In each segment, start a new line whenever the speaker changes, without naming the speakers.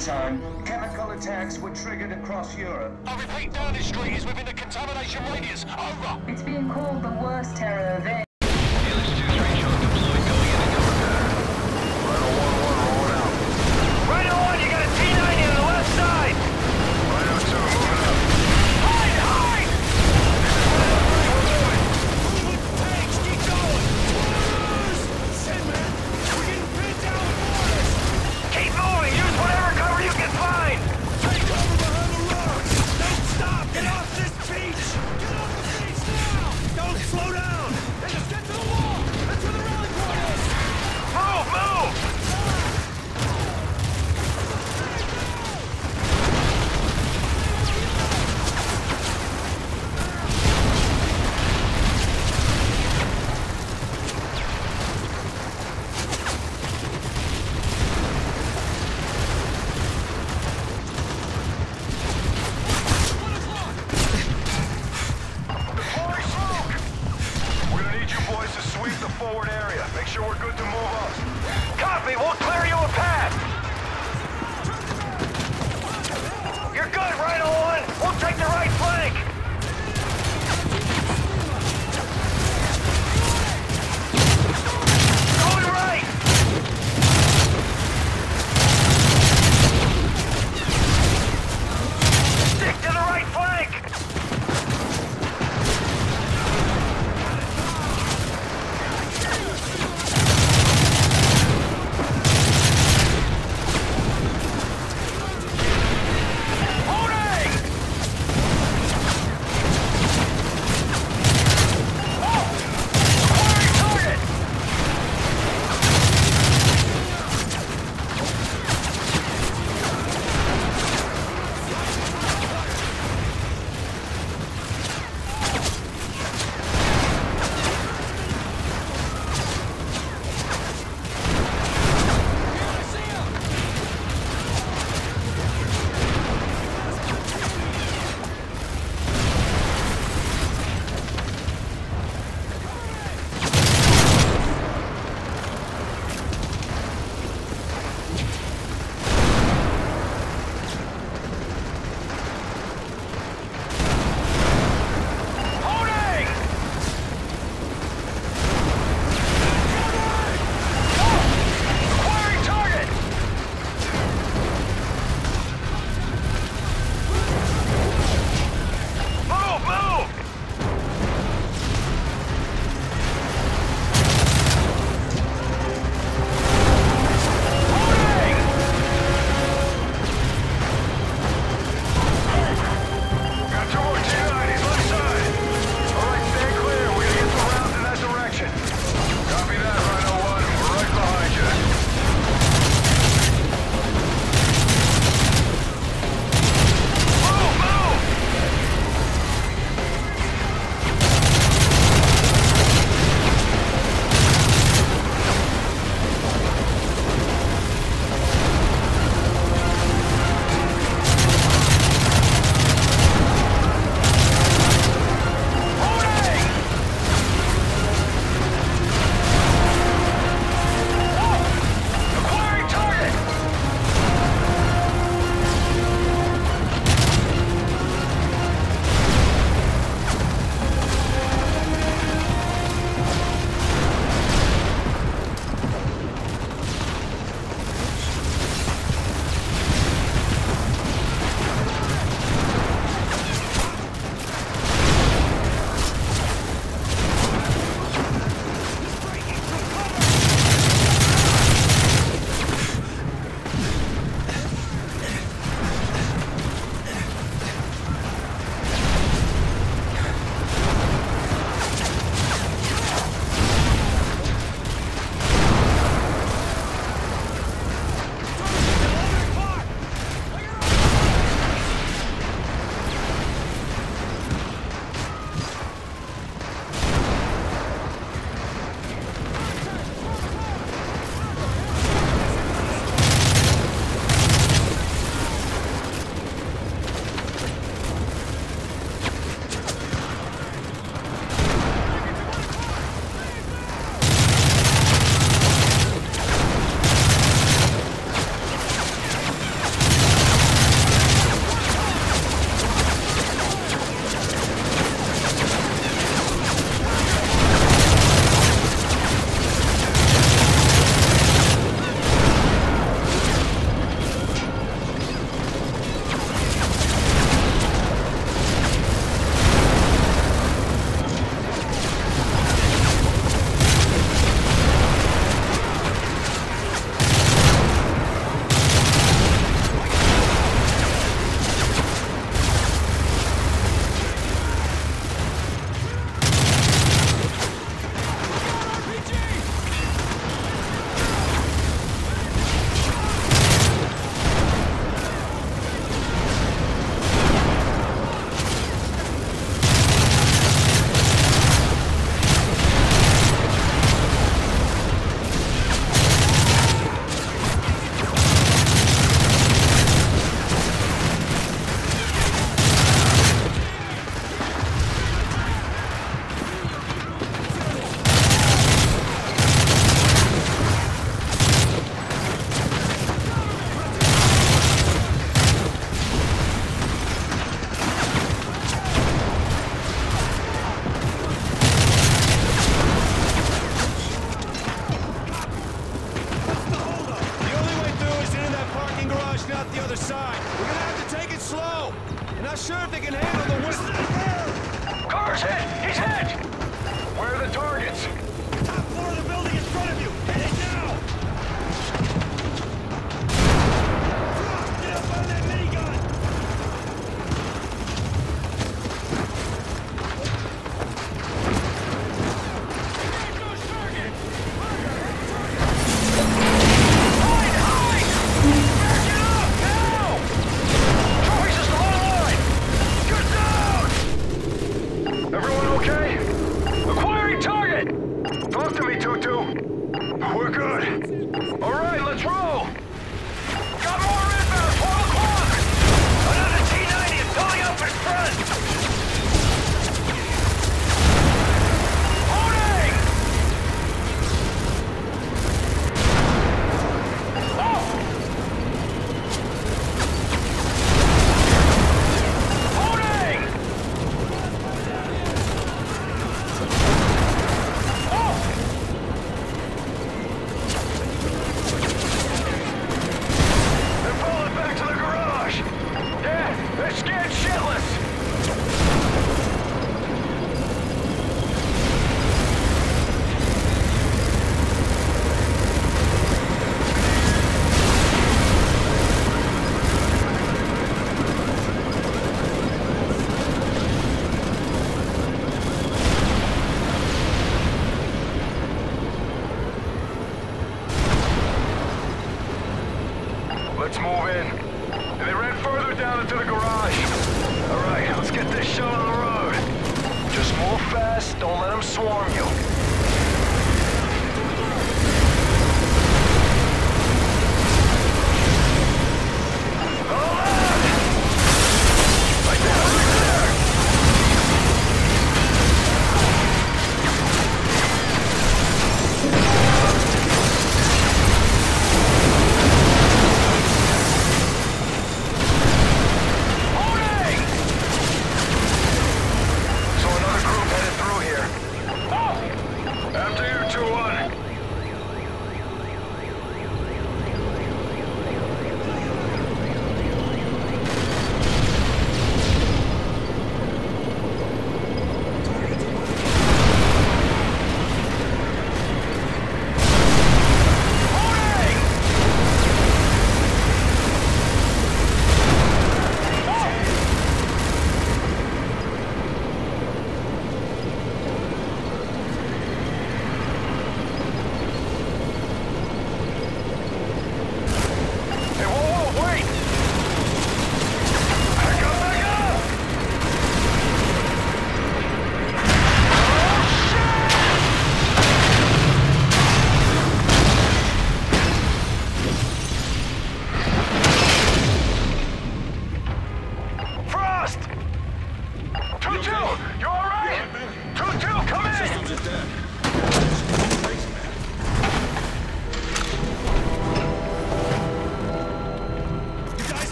Time. Chemical attacks were triggered across Europe.
I repeat, Downing Street is within the contamination radius. Over.
It's being called the worst terror event.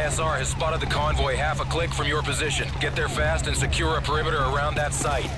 ISR has spotted the convoy half a click from your position. Get there fast and secure a perimeter around that site.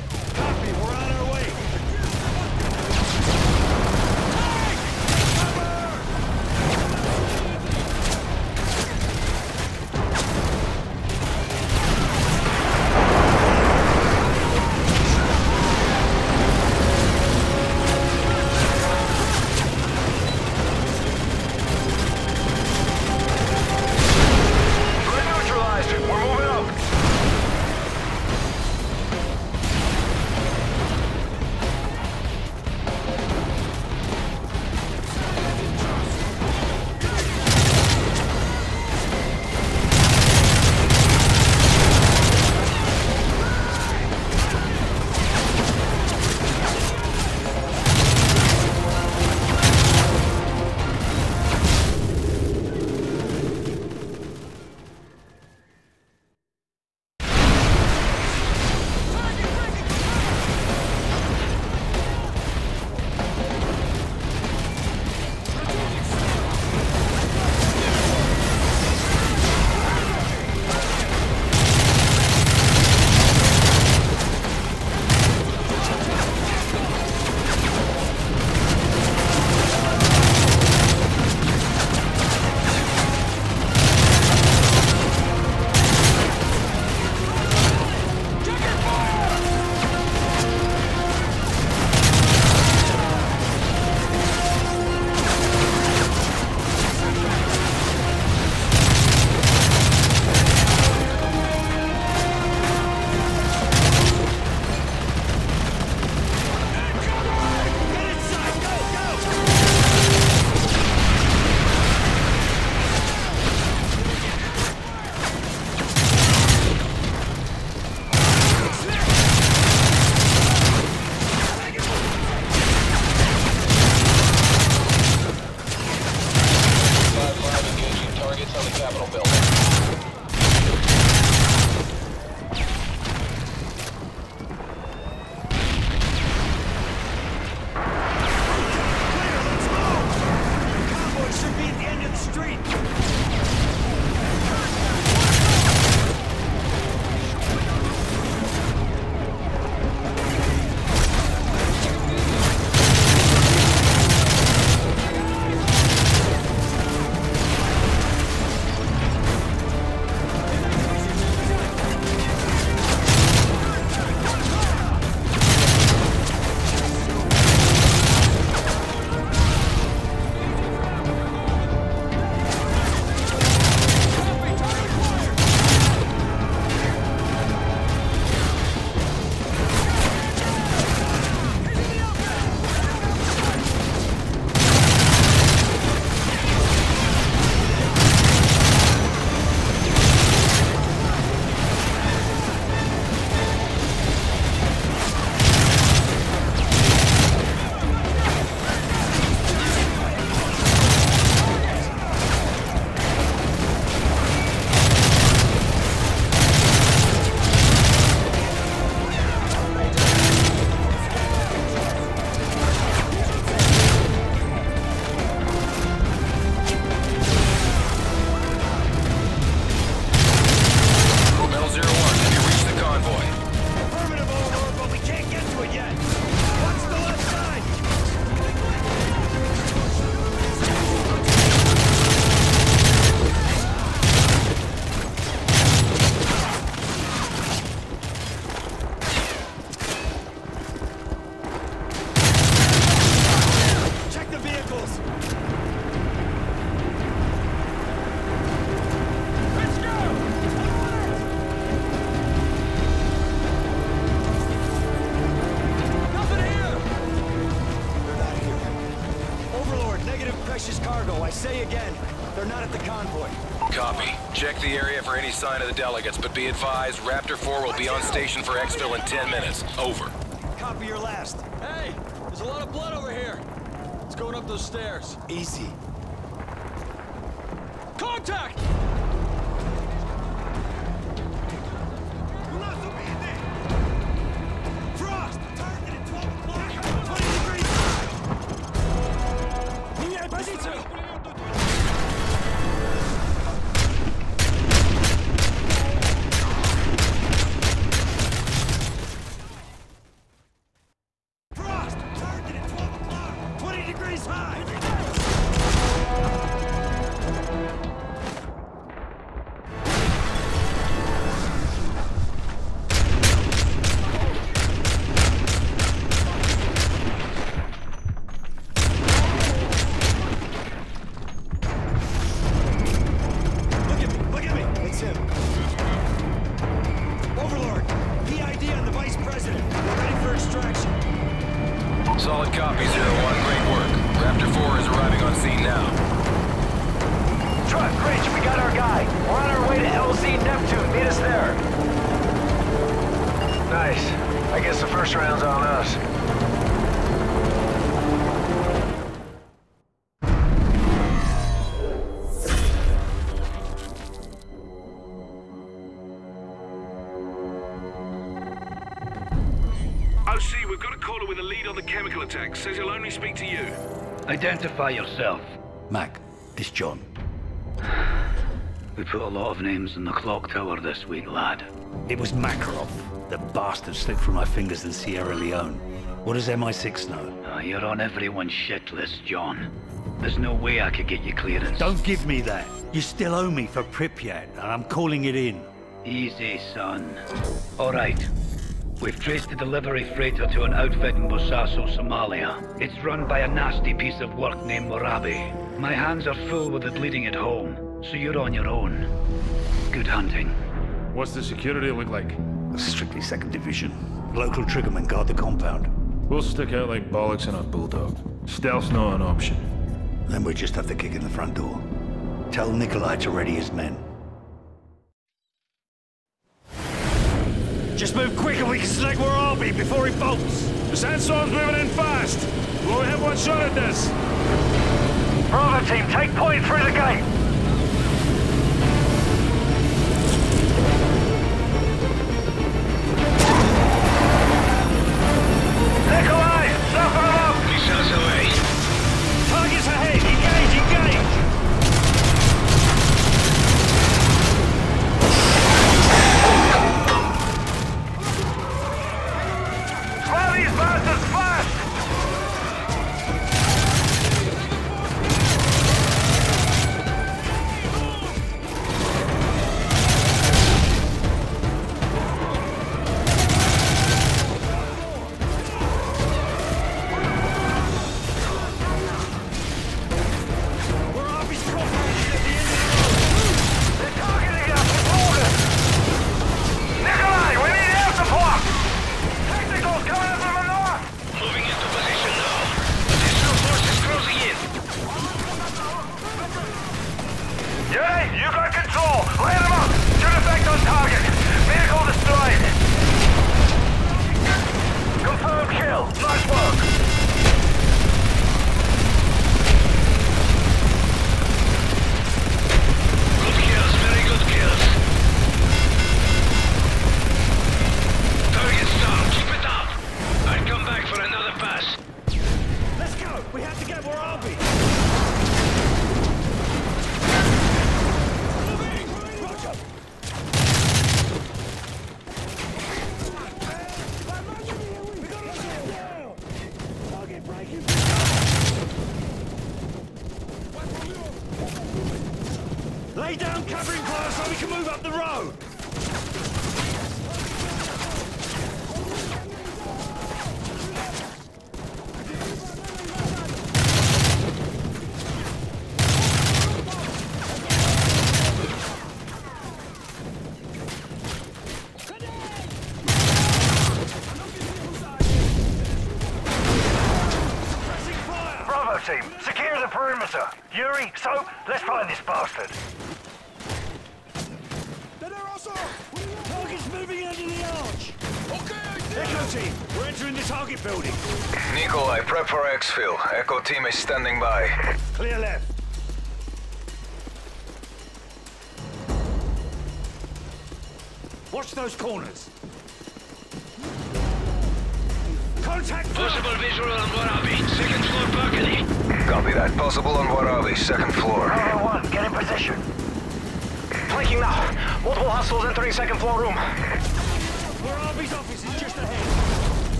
Delegates, but be advised, Raptor 4 will be on station for exfil in 10 minutes. Over.
Copy your last.
Hey, there's a lot of blood over here. It's going up those stairs.
Easy. On
attack. Says he'll only speak to you.
Identify yourself.
Mac, it's John.
We put a lot of names in the clock tower this week, lad.
It was Makarov. The bastard slipped through my fingers in Sierra Leone. What does MI6 know?
Ah, you're on everyone's shit list, John. There's no way I could get you clearance.
Don't give me that. You still owe me for Pripyat, and I'm calling it in.
Easy, son. All right. We've traced the delivery freighter to an outfit in Bosaso, Somalia. It's run by a nasty piece of work named Waraabe. My hands are full with it leading it home, so you're on your own. Good hunting.
What's the security look like?
Strictly second division. Local triggermen guard the compound.
We'll stick out like bollocks in a bulldog. Stealth's not an option.
Then we just have to kick in the front door. Tell Nikolai to ready his men.
Just move quick and we can snag Waraabe before he bolts.
The sandstorm's moving in fast. We'll only have one shot at this.
Bravo team, take point through the gate. Nikolai,
prep for exfil. Echo team is standing by.
Clear left. Watch those corners. Contact
Possible visual on Waraabe, second floor balcony.
Copy that. Possible on Waraabe, second floor.
Bravo 1, get in position. Flanking now. Multiple hostiles entering second floor room.
Waraabe's office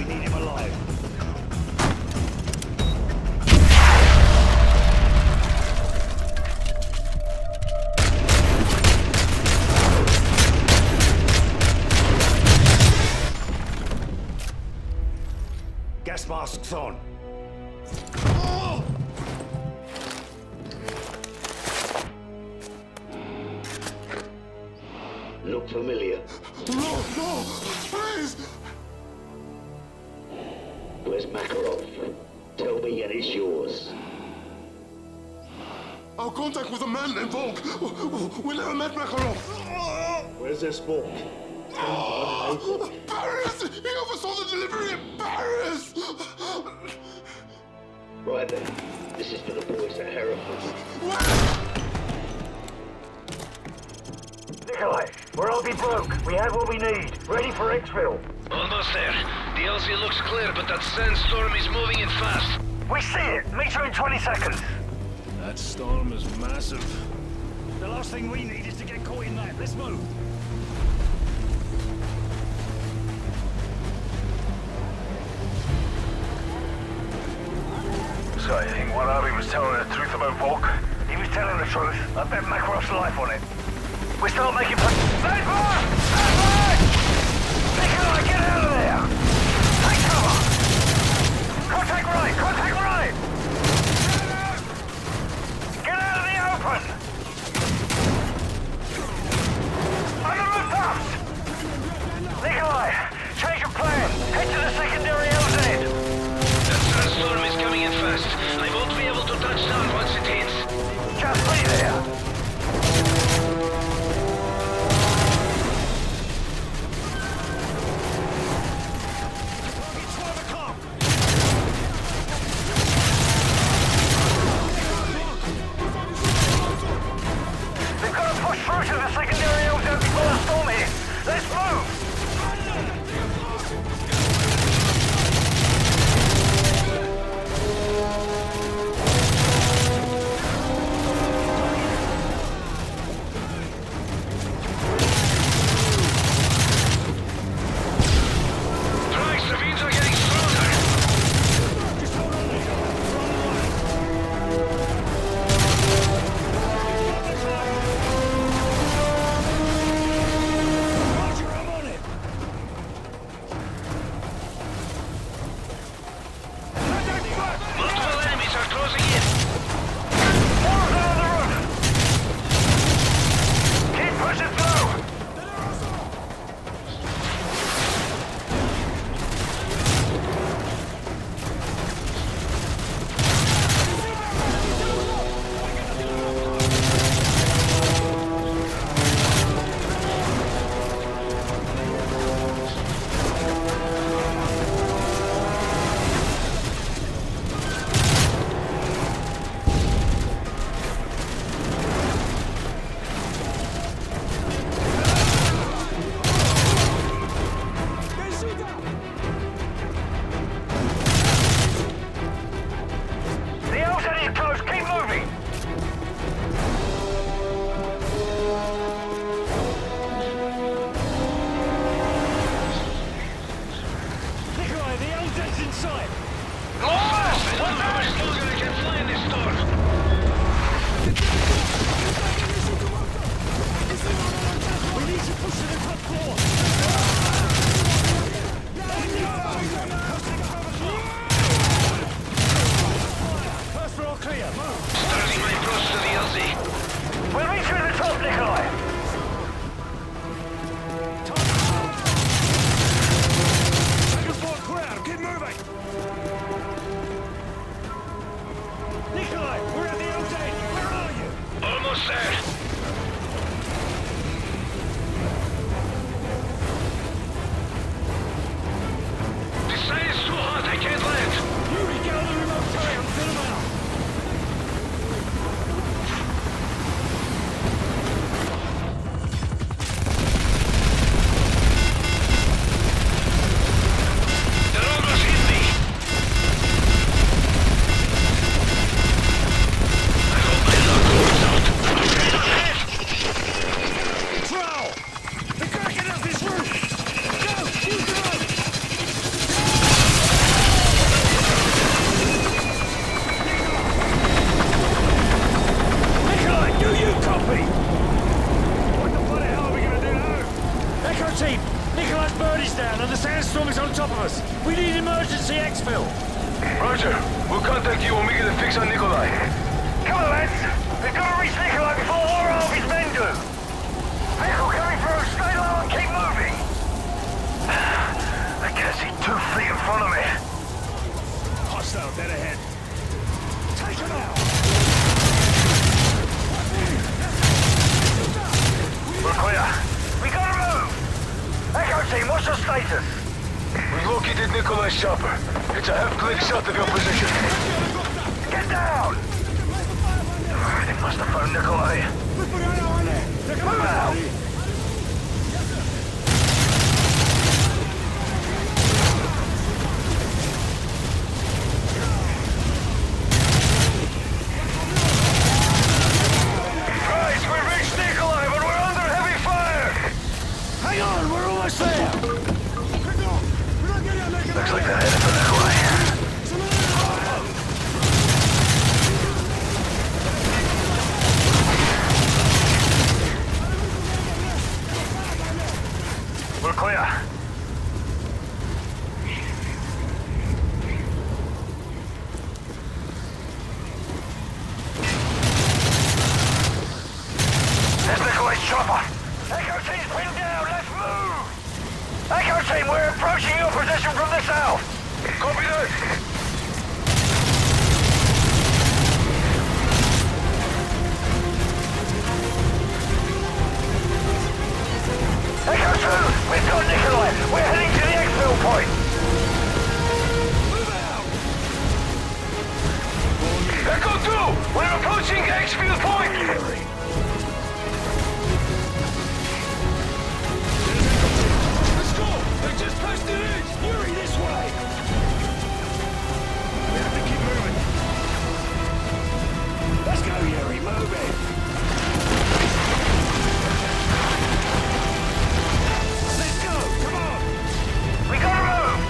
We need him alive. Gas masks on.
We never met Makarov.
Where's their sport?
Paris! He oversaw the delivery in Paris!
Right then. This is for the boys at Hereford.
Nikolai, we're all be broke. We have what we need. Ready for exfil.
Almost there. The LZ looks clear, but that sandstorm is moving in fast.
We see it. Meet you in 20 seconds.
That storm is massive. The last thing we need is to get caught in that. Let's move.
So you think Waraabe was telling the truth about Volk? He was telling the truth. I bet Makarov's life on it. We start making... Stand fire! Nikolai, get out of there! Take cover! Contact right! Contact right! Get out of the open! Change your plan. Head to the secondary LZ.
That sandstorm is coming in fast. I won't be able to touch down once it hits.
Just be there.
Down.
Let's move. Echo team, we're approaching your position from the south. Copy that. Echo 2, we've got Nikolai. We're heading to the exfil point. Echo 2, we're approaching exfil point.
Just pressed the edge! Yuri, this way! We have to keep moving. Let's go, Yuri, move it! Let's go, come on!
We gotta move.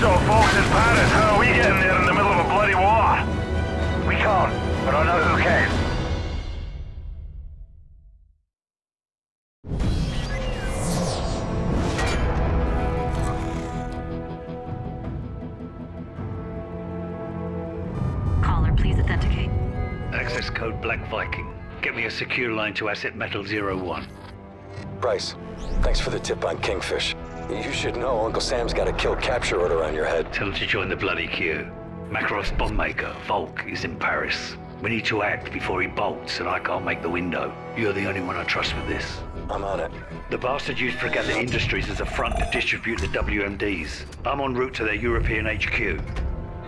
So, folks in Paris, how are we getting there bloody war? We can't, but I know who can.
Caller, please authenticate.
Access code Black Viking. Get me a secure line to Asset Metal Zero One.
Bryce, thanks for the tip on Kingfish. You should know Uncle Sam's got a kill capture order on your head.
Tell him to join the bloody queue. Makarov's bomb maker, Volk, is in Paris. We need to act before he bolts and I can't make the window. You're the only one I trust with this.
I'm on it.
The bastard used Fregata Industries as a front to distribute the WMDs. I'm en route to their European HQ.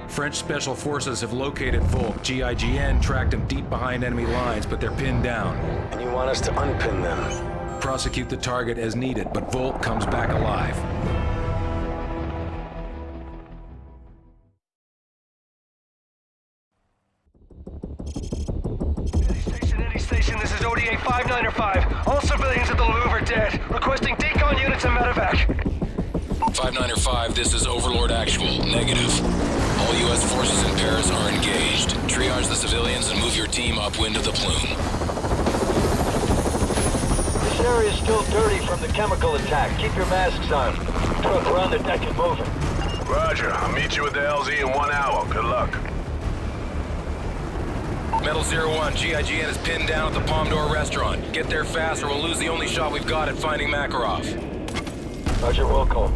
French special forces have located Volk. GIGN tracked him deep behind enemy lines, but they're pinned down.
And you want us to unpin them?
Prosecute the target as needed, but Volk comes back alive.
595. All civilians at the Louvre are dead. Requesting decon units and medevac.
595, this is Overlord Actual. Negative. All U.S. forces in Paris are engaged. Triage the civilians and move your team upwind of the plume.
This area is still dirty from the chemical attack. Keep your masks on. Truck around the deck and moving.
Roger. I'll meet you at the LZ in one hour. Good luck.
Metal Zero One, GIGN is pinned down at the Palm Door restaurant. Get there fast or we'll lose the only shot we've got at finding Makarov.
Roger, call.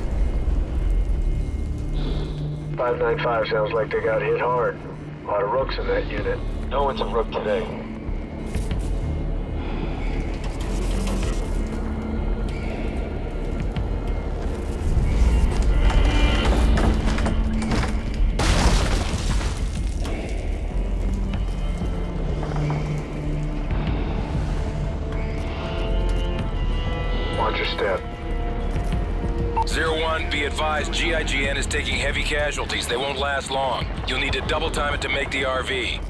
595 sounds like they got hit hard. A lot of rooks in that unit. No one's a rook today.
GIGN is taking heavy casualties. They won't last long. You'll need to double time it to make the RV.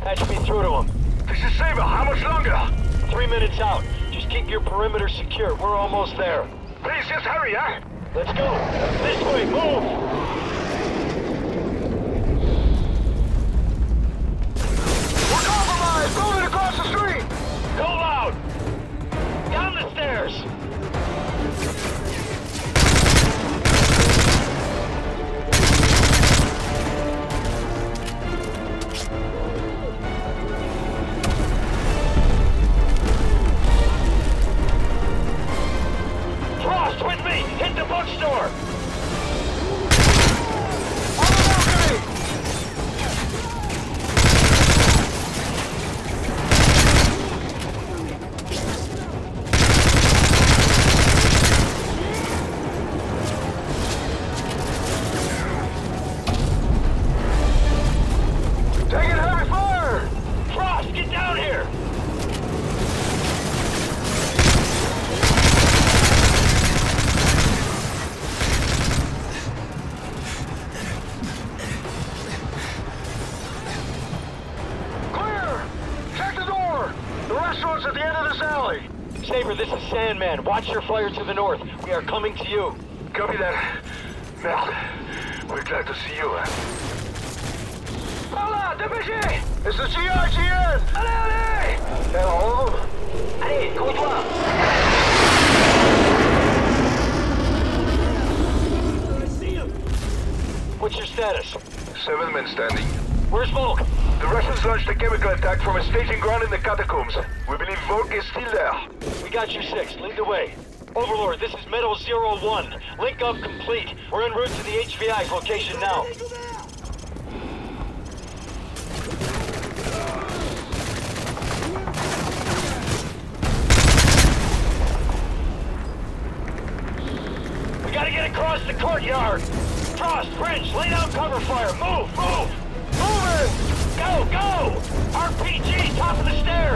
Patch me through to him.
This is Saber. How much longer?
Three minutes out. Just keep your perimeter secure. We're almost there.
Please, just hurry, huh?
Let's go. This way, move!
We're compromised! Moving across the street!
Go loud! Down the stairs! The north. We are coming to you.
Copy that. Mel, we're glad to see you. Hola, dépêchez! It's the GIGN! Allez, allez! Got all of them?
Allez, compte-toi! What's your status?
Seven men standing.
Where's Volk?
The Russians launched a chemical attack from a staging ground in the catacombs. We believe Volk is still there.
We got you six. Lead the way. Overlord, this is Metal Zero Up complete. We're en route to the HVI's location now. We gotta get across the courtyard. Frost, French, lay down cover fire. Move, move! Moving! Go, go! RPG, top of the stairs!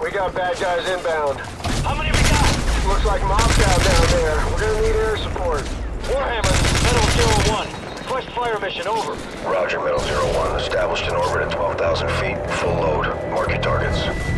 We got bad guys inbound.
How many we got?
Looks like Moscow down there. We're gonna need air support.
Warhammer, Metal Zero One. Request fire mission, over.
Roger, Metal Zero One. Established in orbit at 12,000 feet. Full load. Mark your targets.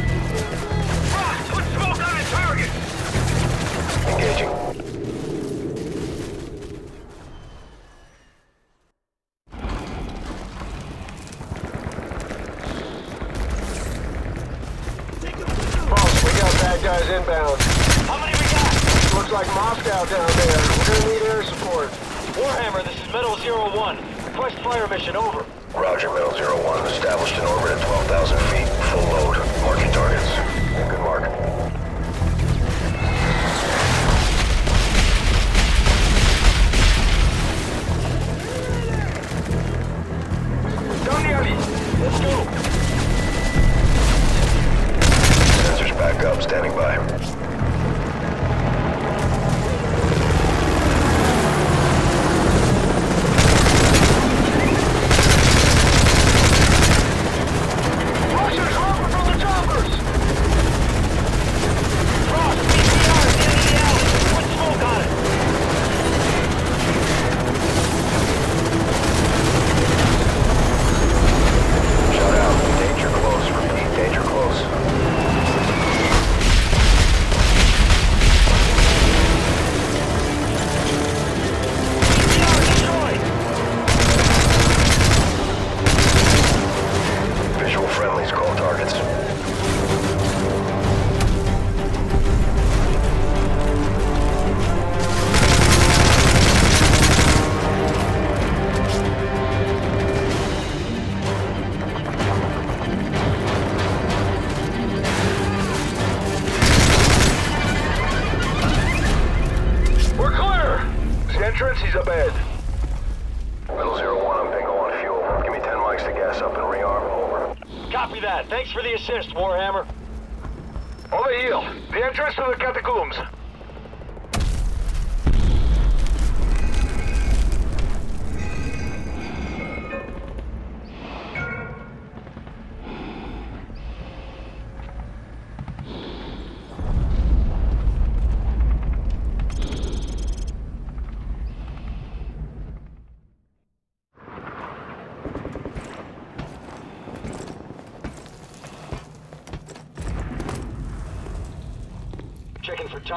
Ahead.
Metal Zero One. I'm bingo on fuel. Give me 10 mics to gas up and rearm. Over.
Copy that. Thanks for the assist, Warhammer. Over heel. The entrance to the catacombs.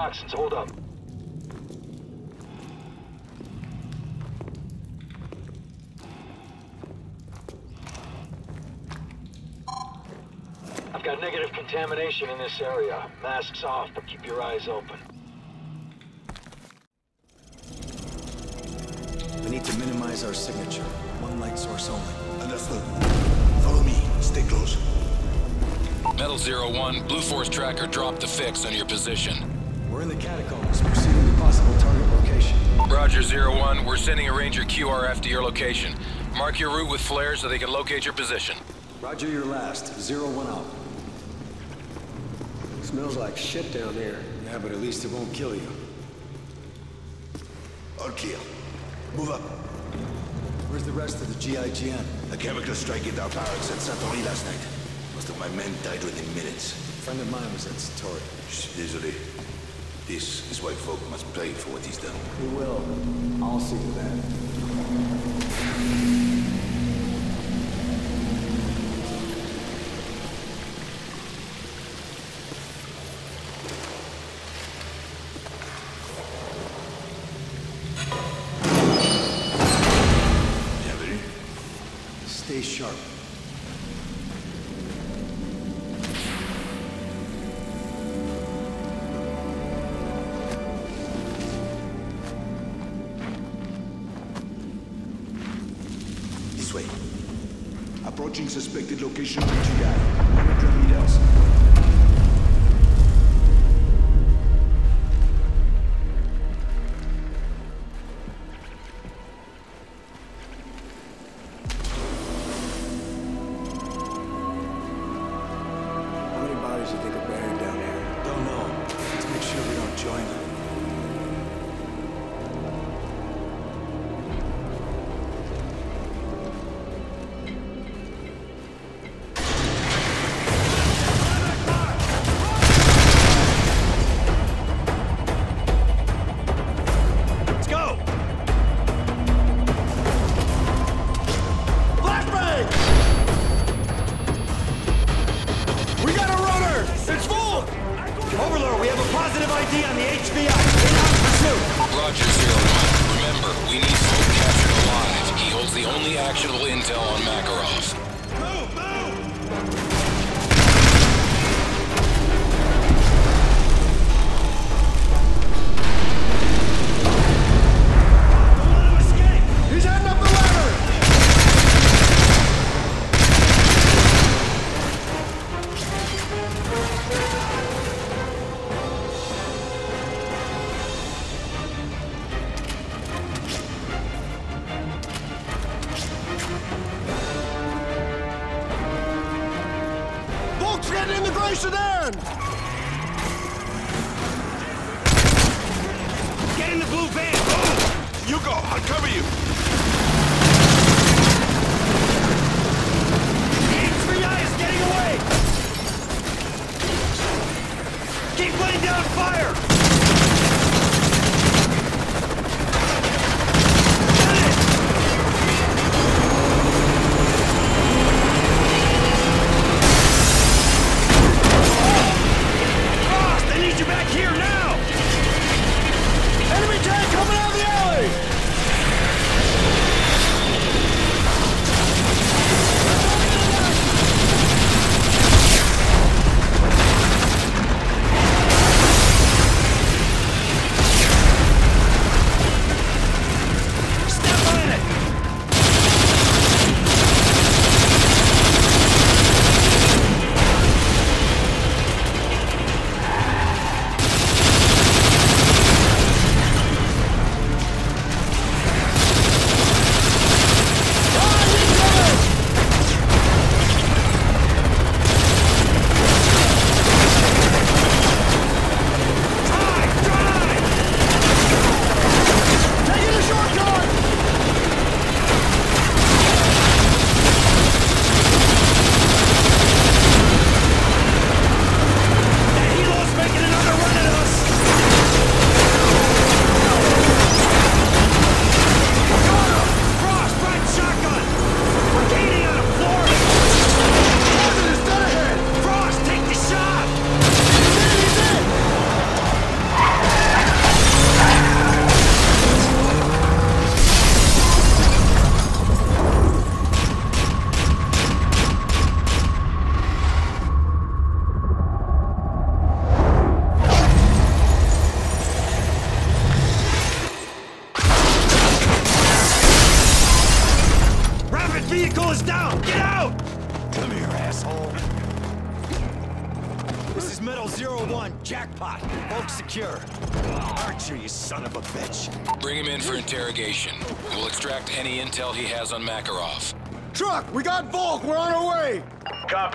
Toxins. Hold up. I've got negative contamination in this area. Masks off, but keep your eyes open.
We need to minimize our signature. One light source only.
Understood. Follow me. Stay close.
Metal Zero One, Blue Force tracker dropped the fix on your position.
We're in the catacombs, pursuing the possible target location.
Roger Zero One, we're sending a Ranger QRF to your location. Mark your route with flares so they can locate your position.
Roger your last. Zero one out. Smells like shit down there. Yeah, but at least it won't kill you.
All clear. Move up.
Where's the rest of the GIGN?
A chemical strike hit our barracks at Satory last night. Most of my men died within minutes.
A friend of mine was at Satory.
Shh, Désolé. This is why Volk must pay for what he's done.
He will. I'll see to that. Stay sharp.
Suspected location on
in
Sedan!
Get in the blue van! Move!
You go. I'll cover you.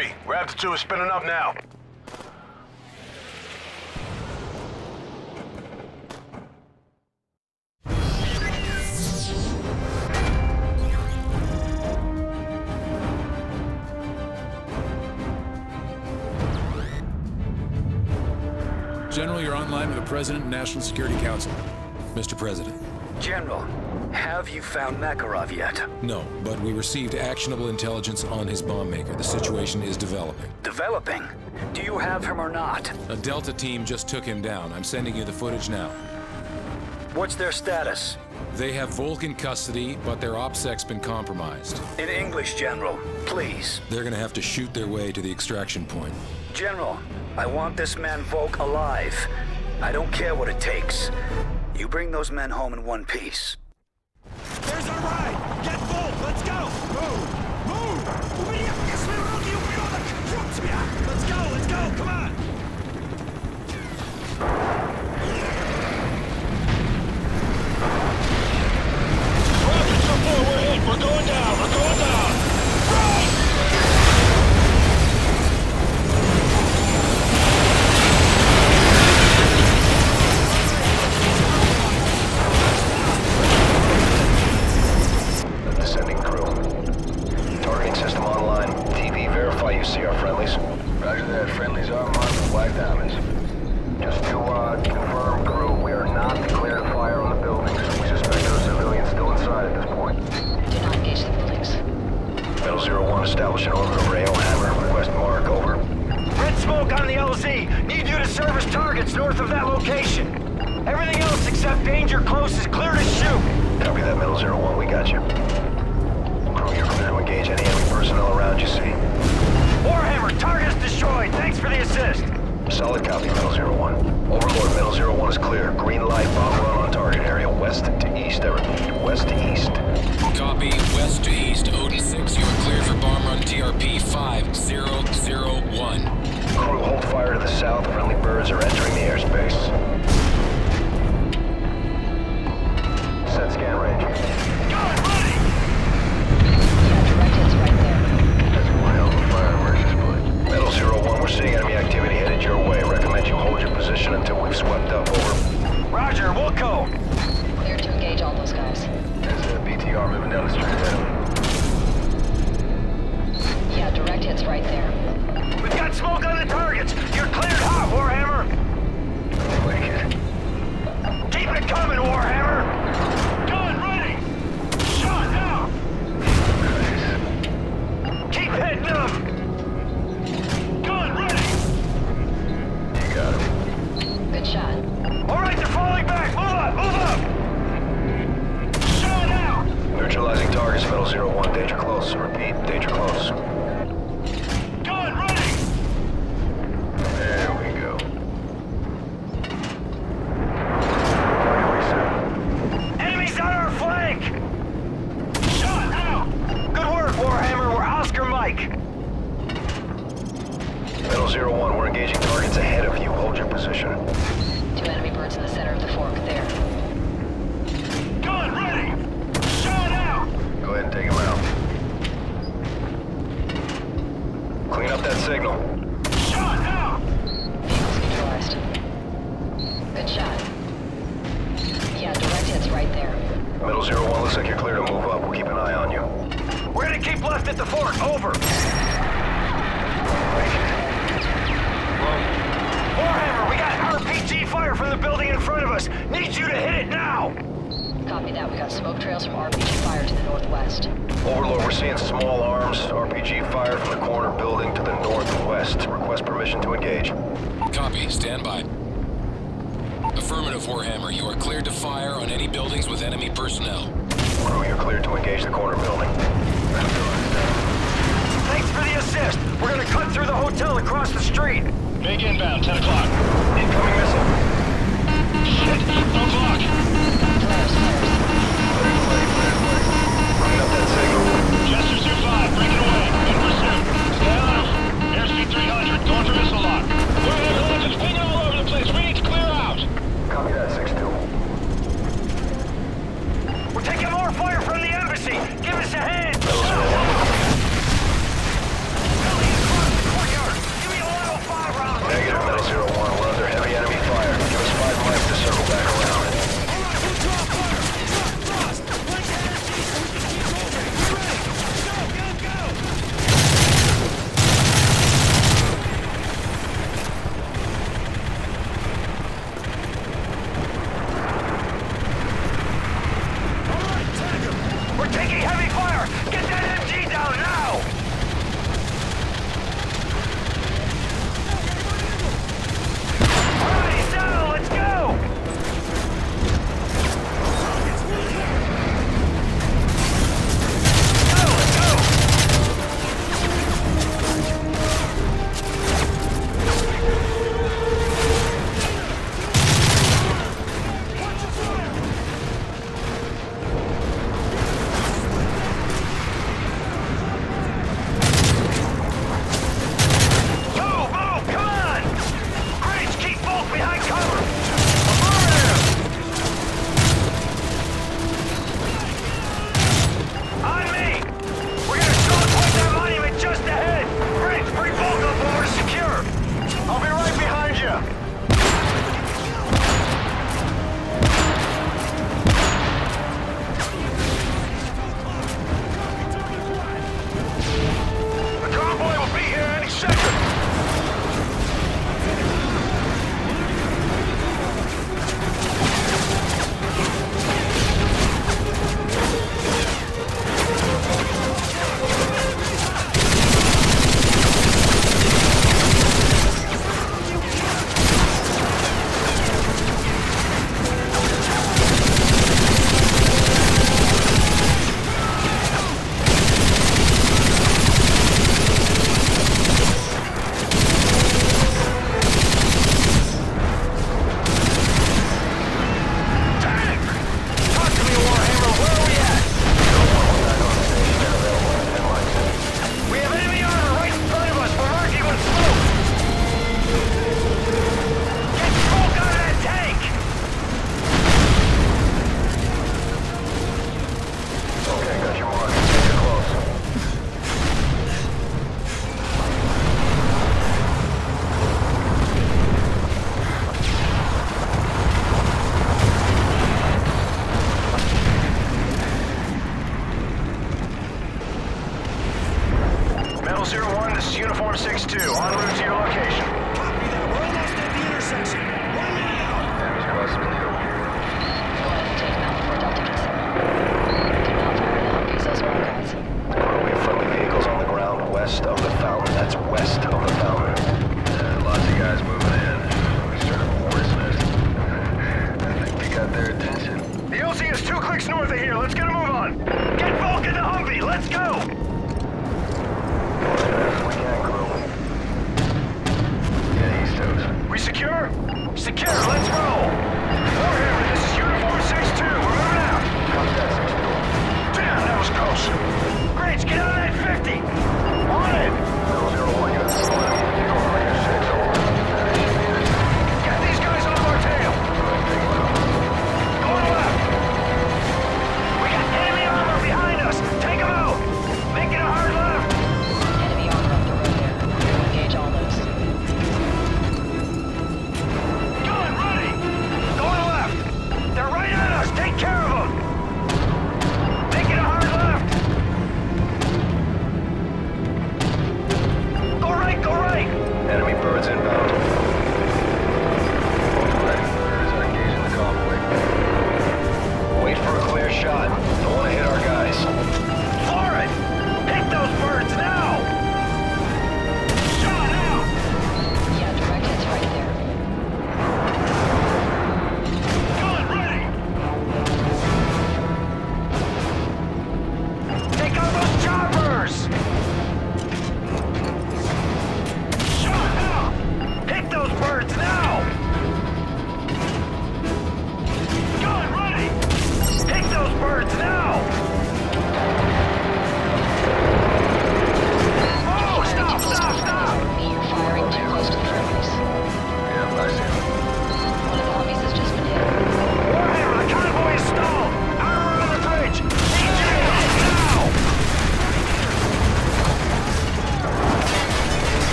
Copy. Raptor 2 is spinning up now.
General, you're online with the President and National Security Council.
Mr. President.
General, have you found Makarov yet?
No, but we received actionable intelligence on his bomb maker. The situation is developing.
Developing? Do you have him or not?
A Delta team just took him down. I'm sending you the footage now.
What's their status?
They have Volk in custody, but their OPSEC's been compromised.
In English, General, please.
They're gonna have to shoot their way to the extraction point.
General, I want this man Volk alive. I don't care what it takes. You bring those men home in one piece.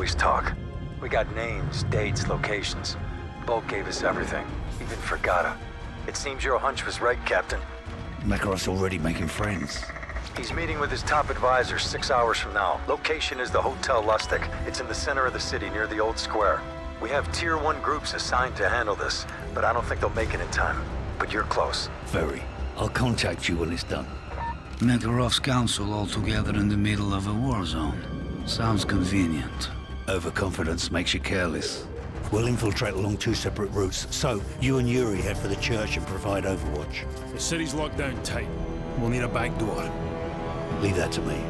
Always talk. We got names, dates, locations. Volk gave us everything, even Fregata. It seems your hunch was right, Captain.
Makarov's already making friends.
He's meeting with his top advisors six hours from now. Location is the Hotel Lustig. It's in the center of the city near the old square. We have tier one groups assigned to handle this, but I don't think they'll make it in time. But you're close.
Very. I'll contact you when it's done.
Makarov's council all together in the middle of a war zone. Sounds convenient.
Overconfidence makes you careless. We'll infiltrate along two separate routes, so you and Yuri head for the church and provide overwatch.
The city's locked down tight. We'll need a back door.
Leave that to me.